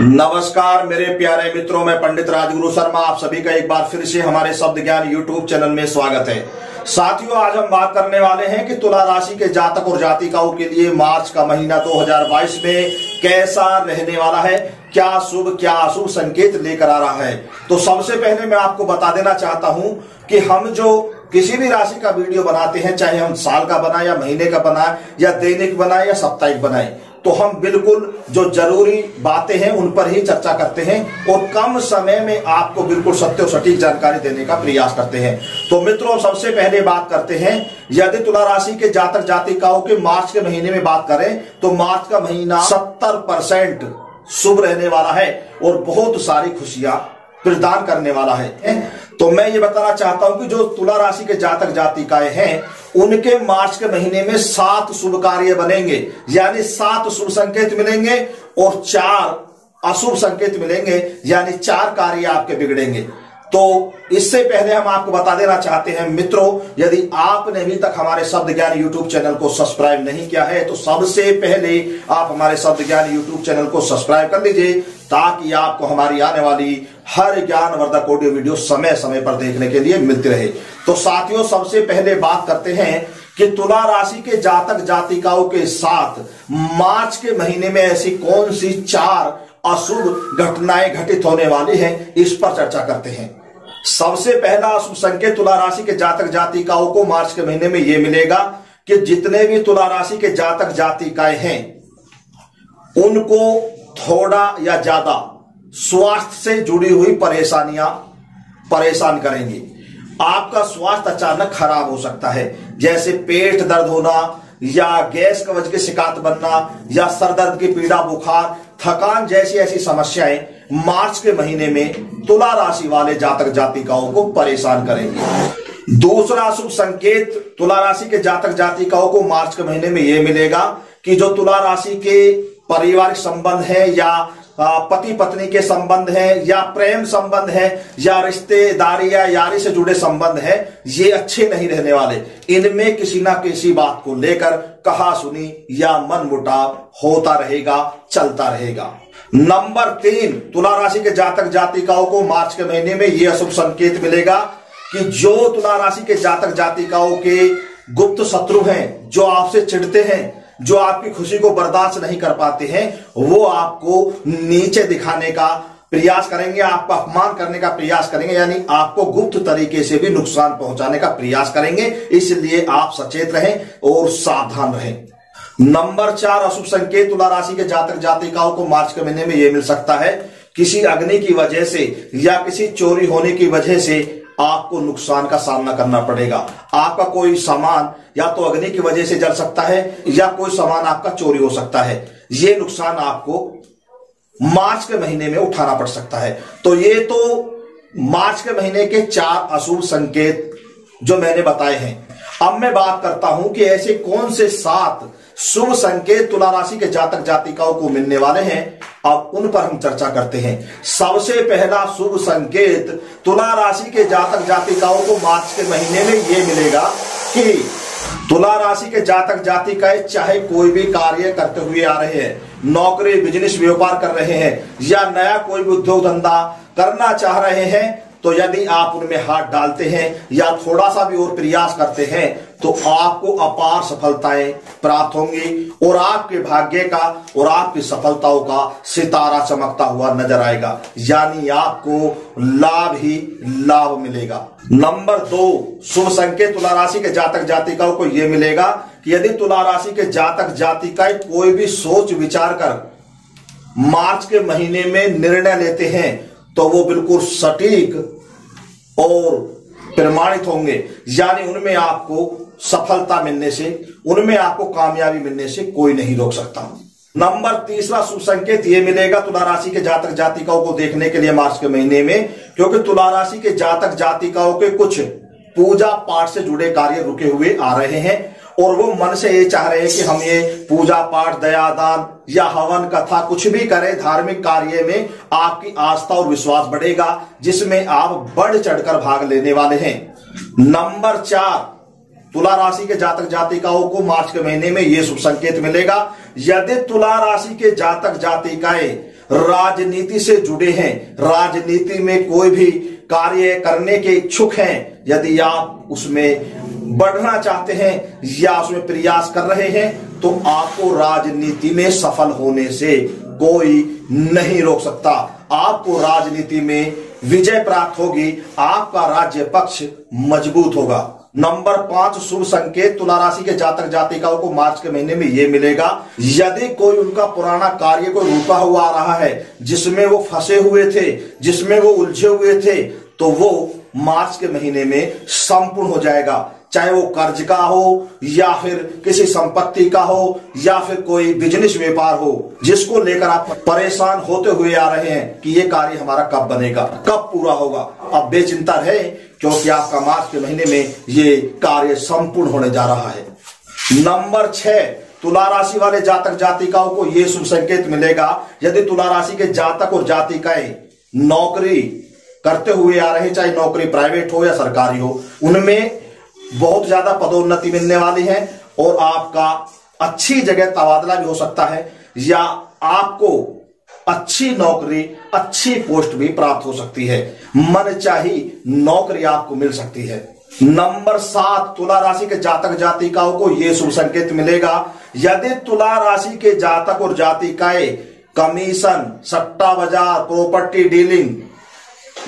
नमस्कार, मेरे प्यारे मित्रों, मैं पंडित राजगुरु शर्मा, आप सभी का एक बार फिर से हमारे शब्द ज्ञान यूट्यूब चैनल में स्वागत है। साथियों, आज हम बात करने वाले हैं कि तुला राशि के जातक और जातिकाओं के लिए मार्च का महीना 2022 में कैसा रहने वाला है, क्या शुभ, क्या अशुभ संकेत लेकर आ रहा है। तो सबसे पहले मैं आपको बता देना चाहता हूँ कि हम जो किसी भी राशि का वीडियो बनाते हैं, चाहे हम साल का बनाए या महीने का बनाए या दैनिक बनाए या साप्ताहिक बनाए तो हम बिल्कुल जो ज़रूरी बातें हैं, उन पर ही चर्चा करते हैं और कम समय में आपको बिल्कुल सत्य और सटीक जानकारी देने का प्रयास करते हैं। तो मित्रों, सबसे पहले बात करते हैं, यदि तुला राशि के जातक जातिकाओं के मार्च के महीने में बात करें तो मार्च का महीना सत्तर परसेंट शुभ रहने वाला है और बहुत सारी खुशियाँ प्रदान करने वाला है। तो मैं ये बताना चाहता हूँ कि जो तुला राशि के जातक जातिकाएँ हैं उनके मार्च के महीने में सात शुभ कार्य बनेंगे, यानी सात शुभ संकेत मिलेंगे और चार अशुभ संकेत मिलेंगे, यानी चार कार्य आपके बिगड़ेंगे। तो इससे पहले हम आपको बता देना चाहते हैं, मित्रों, यदि आपने अभी तक हमारे शब्द ज्ञान यूट्यूब चैनल को सब्सक्राइब नहीं किया है तो सबसे पहले आप हमारे शब्द ज्ञान यूट्यूब चैनल को सब्सक्राइब कर लीजिए, ताकि आपको हमारी आने वाली हर ज्ञान वर्धक ऑडियो वीडियो समय समय पर देखने के लिए मिलती रहे। तो साथियों, सबसे पहले बात करते हैं कि तुला राशि के जातक जातिकाओं के साथ मार्च के महीने में ऐसी कौन सी चार अशुभ घटनाएँ घटित होने वाली हैं, इस पर चर्चा करते हैं। सबसे पहला अशुभ संकेत तुला राशि के जातक जातिकाओं को मार्च के महीने में यह मिलेगा कि जितने भी तुला राशि के जातक जातिकाएँ हैं, उनको थोड़ा या ज़्यादा स्वास्थ्य से जुड़ी हुई परेशानियाँ परेशान करेंगी। आपका स्वास्थ्य अचानक खराब हो सकता है, जैसे पेट दर्द होना या गैस कवच की शिकायत बनना या सर दर्द की पीड़ा, बुखार थकान जैसी ऐसी समस्याएँ मार्च के महीने में तुला राशि वाले जातक जातिकाओं को परेशान करेंगे। दूसरा शुभ संकेत, तुला राशि के जातक जातिकाओं को मार्च के महीने में यह मिलेगा कि जो तुला राशि के पारिवारिक संबंध है या पति पत्नी के संबंध है, या प्रेम संबंध है, या रिश्तेदारी या यारी से जुड़े संबंध है, ये अच्छे नहीं रहने वाले। इनमें किसी ना किसी बात को लेकर कहा सुनी या मन मुटाव होता रहेगा, चलता रहेगा। नंबर तीन, तुला राशि के जातक जातिकाओं को मार्च के महीने में यह अशुभ संकेत मिलेगा कि जो तुला राशि के जातक जातिकाओं के गुप्त शत्रु हैं, जो आपसे चिढ़ते हैं जो आपकी खुशी को बर्दाश्त नहीं कर पाते हैं, वो आपको नीचे दिखाने का प्रयास करेंगे, आपका अपमान करने का प्रयास करेंगे, यानी आपको गुप्त तरीके से भी नुकसान पहुँचाने का प्रयास करेंगे। इसलिए आप सचेत रहें और सावधान रहें। नंबर चार, अशुभ संकेत, तुला राशि के जातक जातिकाओं को मार्च के महीने में यह मिल सकता है। किसी अग्नि की वजह से या किसी चोरी होने की वजह से आपको नुकसान का सामना करना पड़ेगा। आपका कोई सामान या तो अग्नि की वजह से जल सकता है या कोई सामान आपका चोरी हो सकता है। ये नुकसान आपको मार्च के महीने में उठाना पड़ सकता है। तो ये तो मार्च के महीने के चार अशुभ संकेत जो मैंने बताए हैं। अब मैं बात करता हूँ कि ऐसे कौन से सात शुभ संकेत तुला राशि के जातक जातिकाओं को मिलने वाले हैं। अब उन पर हम चर्चा करते हैं। सबसे पहला शुभ संकेत तुला राशि के जातक जातिकाओं को मार्च के महीने में यह मिलेगा कि तुला राशि के जातक जातिकाएँ चाहे कोई भी कार्य करते हुए आ रहे हैं, नौकरी, बिज़नेस, व्यापार कर रहे हैं या नया कोई भी उद्योग धंधा करना चाह रहे हैं तो यदि आप उनमें हाथ डालते हैं या थोड़ा सा भी और प्रयास करते हैं तो आपको अपार सफलताएँ प्राप्त होंगी और आपके भाग्य का और आपकी सफलताओं का सितारा चमकता हुआ नज़र आएगा। यानी आपको लाभ ही लाभ मिलेगा। नंबर दो, शुभ संकेत तुला राशि के जातक जातिकाओं को यह मिलेगा कि यदि तुला राशि के जातक जातिकाएँ कोई भी सोच विचार कर मार्च के महीने में निर्णय लेते हैं तो वो बिल्कुल सटीक और प्रमाणित होंगे। यानी उनमें आपको सफलता मिलने से, उनमें आपको कामयाबी मिलने से कोई नहीं रोक सकता। नंबर तीसरा सुसंकेत यह मिलेगा तुला राशि के जातक जातिकाओं को देखने के लिए मार्च के महीने में, क्योंकि तुला राशि के जातक जातिकाओं के कुछ पूजा पाठ से जुड़े कार्य रुके हुए आ रहे हैं। और वो मन से ये चाह रहे हैं कि हम ये पूजा पाठ दयादान या हवन कथा कुछ भी करें धार्मिक कार्य में आपकी आस्था और विश्वास बढ़ेगा, जिसमें आप बढ़ चढ़कर भाग लेने वाले हैं। नंबर चार, तुला राशि के जातक जातिकाओं को मार्च के महीने में यह शुभ संकेत मिलेगा। यदि तुला राशि के जातक जातिकाएँ राजनीति से जुड़े हैं, राजनीति में कोई भी कार्य करने के इच्छुक हैं, यदि आप उसमें बढ़ना चाहते हैं या उसमें प्रयास कर रहे हैं तो आपको राजनीति में सफल होने से कोई नहीं रोक सकता। आपको राजनीति में विजय प्राप्त होगी, आपका राज्य पक्ष मज़बूत होगा। नंबर पाँच, शुभ संकेत, तुला राशि के जातक जातिकाओं को मार्च के महीने में यह मिलेगा, यदि कोई उनका पुराना कार्य को रूपा हुआ आ रहा है, जिसमें वो फंसे हुए थे, जिसमें वो उलझे हुए थे तो वो मार्च के महीने में संपूर्ण हो जाएगा। चाहे वो कर्ज का हो, या फिर किसी संपत्ति का हो, या फिर कोई बिज़नेस व्यापार हो, जिसको लेकर आप परेशान होते हुए आ रहे हैं कि ये कार्य हमारा कब बनेगा, कब पूरा होगा। अब बेचिंता रहे, क्योंकि आपका मार्च के महीने में ये कार्य संपूर्ण होने जा रहा है। नंबर छह तुला राशि वाले जातक जातिकाओं को यह शुभ संकेत मिलेगा, यदि तुला राशि के जातक और जातिकाएँ नौकरी करते हुए आ रहे, चाहे नौकरी प्राइवेट हो या सरकारी हो, उनमें बहुत ज़्यादा पदोन्नति मिलने वाली है और आपका अच्छी जगह तबादला भी हो सकता है या आपको अच्छी नौकरी, अच्छी पोस्ट भी प्राप्त हो सकती है। मन चाही नौकरी आपको मिल सकती है। नंबर सात, तुला राशि के जातक जातिकाओं को यह शुभ संकेत मिलेगा। यदि तुला राशि के जातक और जातिकाएँ कमीशन, सट्टा बाज़ार, प्रॉपर्टी डीलिंग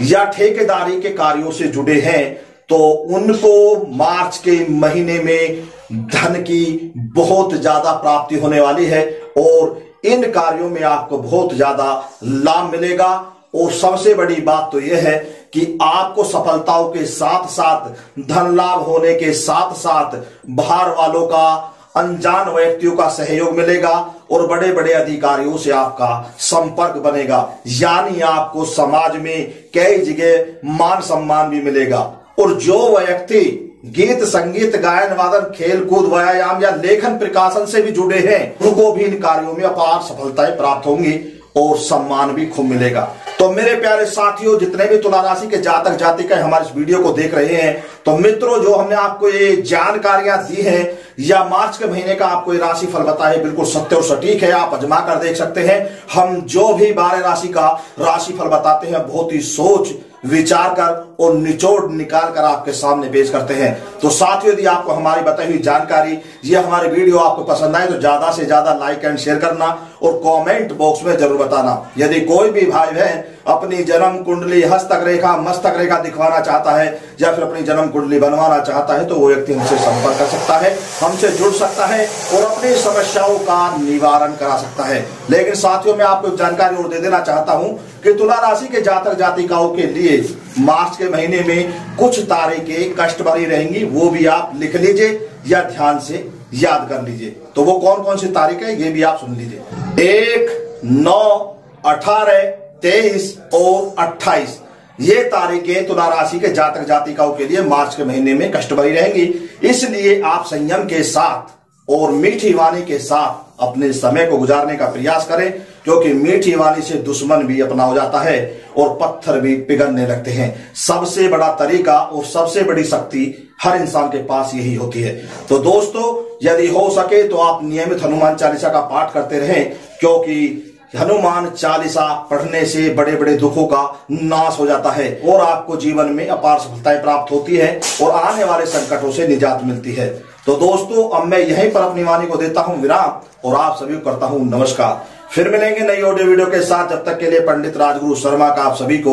या ठेकेदारी के कार्यों से जुड़े हैं तो उनको मार्च के महीने में धन की बहुत ज़्यादा प्राप्ति होने वाली है और इन कार्यों में आपको बहुत ज़्यादा लाभ मिलेगा। और सबसे बड़ी बात तो यह है कि आपको सफलताओं के साथ साथ धन लाभ होने के साथ साथ बाहर वालों का, अनजान व्यक्तियों का सहयोग मिलेगा और बड़े बड़े अधिकारियों से आपका संपर्क बनेगा। यानी आपको समाज में कई जगह मान सम्मान भी मिलेगा। और जो व्यक्ति गीत, संगीत, गायन, वादन खेल कूद व्यायाम या लेखन, प्रकाशन से भी जुड़े हैं, उनको भी इन कार्यों में अपार सफलताएँ प्राप्त होंगी और सम्मान भी खूब मिलेगा। तो मेरे प्यारे साथियों, जितने भी तुला राशि के जातक, जातिका हमारे इस वीडियो को देख रहे हैं तो मित्रों, जो हमने आपको ये जानकारियाँ दी हैं, या मार्च के महीने का आपको ये राशि फल बताए बिल्कुल सत्य और सटीक है, आप अजमा कर देख सकते हैं। हम जो भी बारह राशि का राशि फल बताते हैं, बहुत ही सोच विचार कर और निचोड़ निकाल कर आपके सामने पेश करते हैं। तो साथियों, यदि आपको हमारी बताई हुई जानकारी, ये हमारे वीडियो आपको पसंद आए तो ज़्यादा से ज़्यादा लाइक एंड शेयर करना और कमेंट बॉक्स में ज़रूर बताना। यदि कोई भी भाई बहन अपनी जन्म कुंडली, हस्तक रेखा, मस्तक रेखा दिखवाना चाहता है या फिर अपनी जन्म कुंडली बनवाना चाहता है तो वो व्यक्ति हमसे संपर्क कर सकता है, हमसे जुड़ सकता है और अपनी समस्याओं का निवारण करा सकता है। लेकिन साथियों, में आपको जानकारी और दे देना चाहता हूँ कि तुला राशि के जातक जातिकाओं के लिए मार्च के महीने में कुछ तारीखें कष्ट भरी रहेंगी, वो भी आप लिख लीजिए या ध्यान से याद कर लीजिए। तो वो कौन कौन सी तारीख है, ये भी आप सुन लीजिए। एक, नौ, अठारह, तेईस और अट्ठाईस। ये तारीखें तुला राशि के जातक जातिकाओं के लिए मार्च के महीने में कष्ट भरी रहेंगी। इसलिए आप संयम के साथ और मीठी वाणी के साथ अपने समय को गुजारने का प्रयास करें। क्योंकि मीठी वाणी से दुश्मन भी अपना हो जाता है और पत्थर भी पिघलने लगते हैं। सबसे बड़ा तरीका और सबसे बड़ी शक्ति हर इंसान के पास यही होती है। तो दोस्तों, यदि हो सके तो आप नियमित हनुमान चालीसा का पाठ करते रहें, क्योंकि हनुमान चालीसा पढ़ने से बड़े बड़े दुखों का नाश हो जाता है और आपको जीवन में अपार सफलताएँ प्राप्त होती है और आने वाले संकटों से निजात मिलती है। तो दोस्तों, अब मैं यहीं पर अपनी वाणी को देता हूँ विराम और आप सभी को करता हूँ नमस्कार। फिर मिलेंगे नई ऑडियो वीडियो के साथ। जब तक के लिए पंडित राजगुरु शर्मा का आप सभी को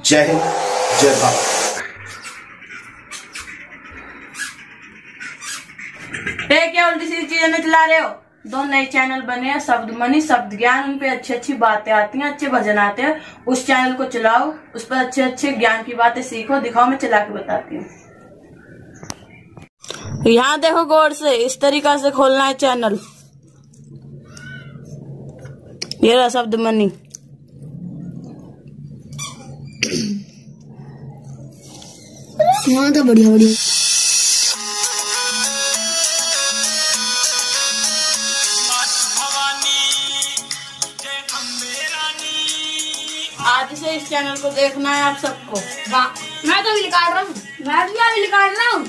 जय हिंद जय भारत। क्या उल्टी सीधी चीज़ें में चला रहे हो? दो नए चैनल बने हैं शब्द मनी शब्द ज्ञान। उन पे अच्छी अच्छी बातें आती हैं अच्छे भजन आते हैं। उस चैनल को चलाओ उस पर अच्छे अच्छे ज्ञान की बातें सीखो दिखाओ मैं चला के बताती हूँ। यहाँ देखो गौर से इस तरीका से खोलना है चैनल। ये रहा शब्द मनी। हाँ तो बढ़िया बढ़िया। आज से इस चैनल को देखना है आप सबको। मैं तो अभी निकाल रहा हूँ। मैं भी अभी निकाल रहा हूँ।